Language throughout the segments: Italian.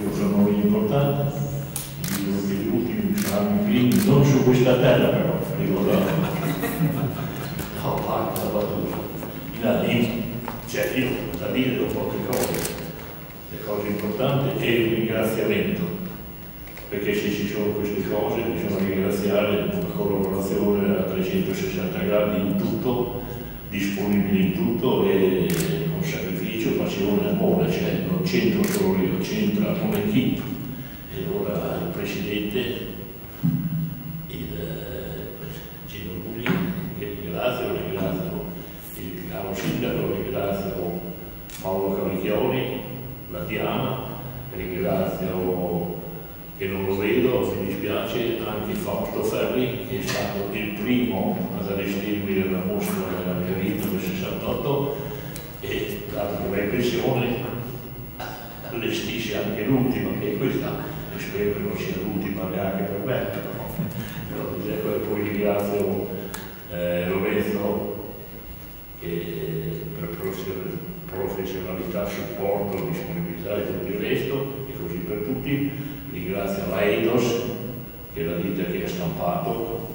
io sono un importante, dico che gli ultimi saranno i primi, non su questa terra però, ricordate. No, parte la battuta. In, cioè io da dire ho poche cose, le cose importanti e il ringraziamento, perché se ci sono queste cose bisogna ringraziare una collaborazione a 360 gradi in tutto, disponibile in tutto e passione, amore, cioè non c'entro solo io, c'entra un'equipe e allora il Presidente, il Gino Gulli, che ringrazio, ringrazio il caro Sindaco, ringrazio Paolo Cavicchioni, la Diana, ringrazio che non lo vedo, mi dispiace, anche Fausto Ferri che è stato il primo ad allestirmi la mostra della mia vita del 68 e va in pensione allestisce anche l'ultima che è questa e spero che non sia l'ultima neanche per me però, però poi ringrazio eh, Lorenzo che per professionalità, supporto, disponibilità e tutto il resto e così per tutti ringrazio la Eidos che è la ditta che ha stampato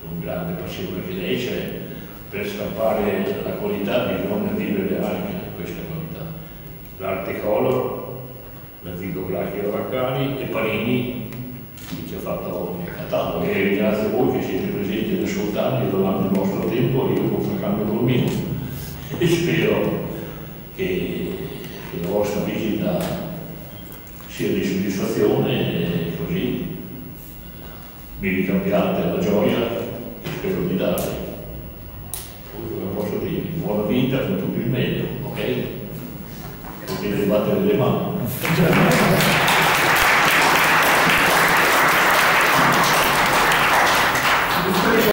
con grande passione che lei per stampare la qualità bisogna vivere anche questa qualità. L'arte color la zigografia Raccani e Parini che ci ha fatto il catalogo. E ringrazio voi che siete presenti ad ascoltarmi durante il vostro tempo io confrontando col mio e spero che, che la vostra visita sia di soddisfazione e così mi ricambiate la gioia che spero di dare poi come posso dire con tutto il meglio ok? potete battere le mani